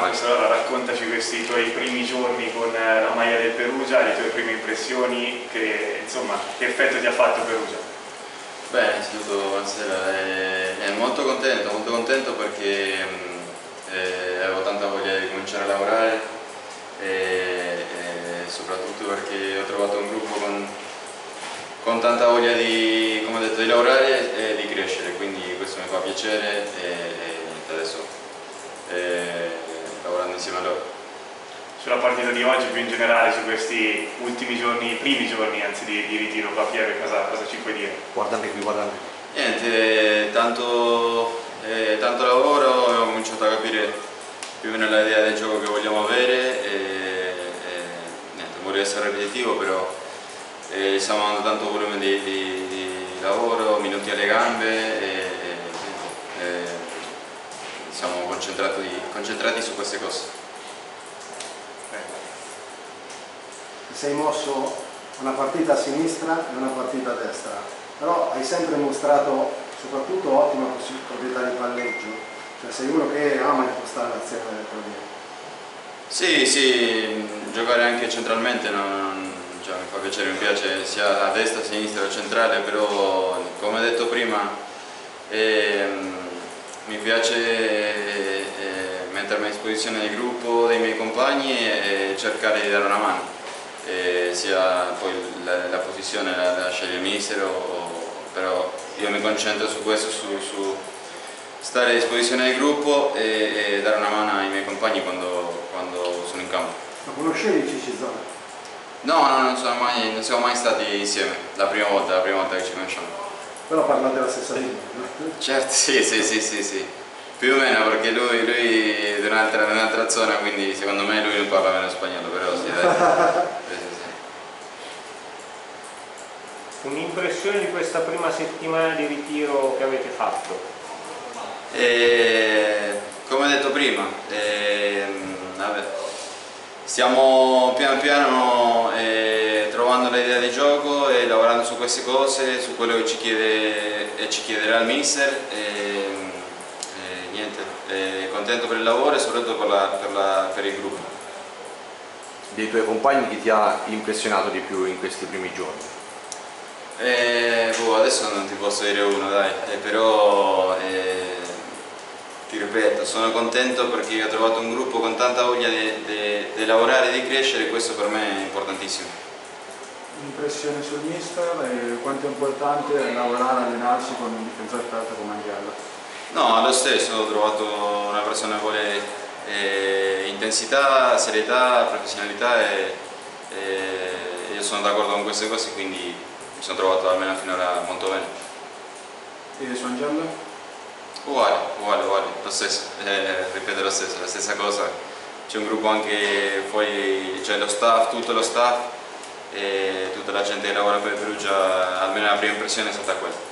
Allora raccontaci questi tuoi primi giorni con eh, la maglia del Perugia, le tue prime impressioni, che, insomma, che effetto ti ha fatto Perugia? Beh, innanzitutto buonasera, eh, eh, molto contento, molto contento perché mh, eh, avevo tanta voglia di cominciare a lavorare e, e soprattutto perché ho trovato un gruppo con, con tanta voglia di, detto, di lavorare e di crescere, quindi questo mi fa piacere e, e adesso eh, insieme a loro. Sulla partita di oggi, più in generale, su questi ultimi giorni, primi giorni anzi di, di ritiro qua a Pieve, cosa, cosa, ci puoi dire? Guarda anche qui, guarda anche qui. Niente, tanto, eh, tanto lavoro, ho cominciato a capire più o meno l'idea del gioco che vogliamo avere e, e niente, vorrei essere ripetitivo però eh, stiamo dando tanto volume di, di, di, lavoro, minuti alle gambe e siamo concentrati, concentrati su queste cose. sei mosso una partita a sinistra e una partita a destra, però hai sempre mostrato soprattutto ottima proprietà di palleggio, cioè sei uno che ama impostare l'azione del pallone. Sì, sì, giocare anche centralmente non, cioè, mi fa piacere, mi piace sia a destra, a sinistra, a centrale, però come detto prima eh, mi piace eh, mettermi a disposizione del gruppo, dei miei compagni e cercare di dare una mano eh, sia poi la, la posizione la, la, sceglie il mister, però io mi concentro su questo, su, su stare a disposizione del gruppo e, e, dare una mano ai miei compagni quando, quando sono in campo. Ma conoscevi Cici Zona? No, no, non, mai, non siamo mai stati insieme, la prima volta, la prima volta che ci conosciamo. Però parlate la stessa lingua? Certo, sì, sì, sì, sì, sì. Più o meno perché lui, lui è di un'altra un zona, quindi secondo me lui non parla meno spagnolo, però sì, dai. Un'impressione di questa prima settimana di ritiro che avete fatto? Eh, come ho detto prima, eh, vabbè, stiamo piano piano eh, trovando l'idea di gioco e lavorando su queste cose, su quello che ci, chiede, e ci chiederà il mister. E, niente, contento per il lavoro e soprattutto per, la, per, la, per il gruppo. Dei tuoi compagni chi ti ha impressionato di più in questi primi giorni? Eh, boh, adesso non ti posso dire uno, dai, eh, però eh, ti ripeto, sono contento perché ho trovato un gruppo con tanta voglia di lavorare e di crescere e questo per me è importantissimo. Un'impressione sul mister e quanto è importante lavorare allenarsi con un difensore esperto come Angelo? No, lo stesso, ho trovato una persona che vuole eh, intensità, serietà, professionalità e, e io sono d'accordo con queste cose quindi mi sono trovato almeno finora molto bene. E su Angelo? Uguale, uguale, uguale, lo stesso, eh, ripeto lo stesso, la stessa cosa. C'è un gruppo anche fuori, c'è lo staff, tutto lo staff e tutta la gente che lavora per Perugia, almeno la prima impressione è stata quella.